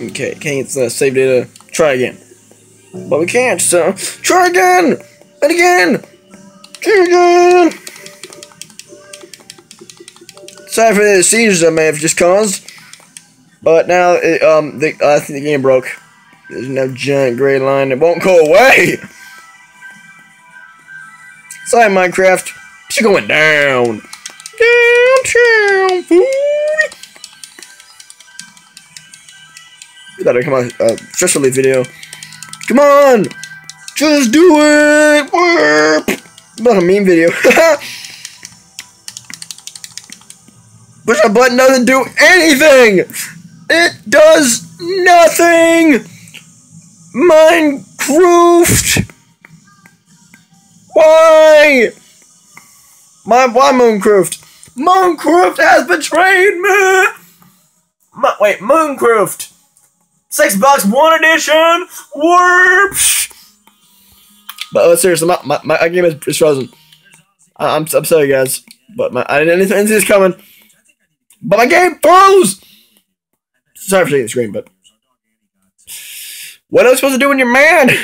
Okay, can't uh, save data. Try again. But we can't, so try again! And again! Try again! Sorry for the seizures I may have just caused. But now, it, um, the, I think the game broke. There's no giant gray line. It won't go away! Sorry, Minecraft. She's going down. Downtown. Food. Gotta come on, uh, stress relief video. Come on! Just do it! About a meme video. Push a button doesn't do anything! It does nothing! Minecraft! Why? My, why Mooncraft? Mooncraft has betrayed me! Mo wait, Mooncraft! Six bucks, one edition! Warp! But uh, seriously, my, my, my game is, is frozen. I, I'm, I'm sorry, guys. But my, I didn't, didn't see this coming. But my game froze! Sorry for shaking the screen, but. What else supposed to do when you're mad?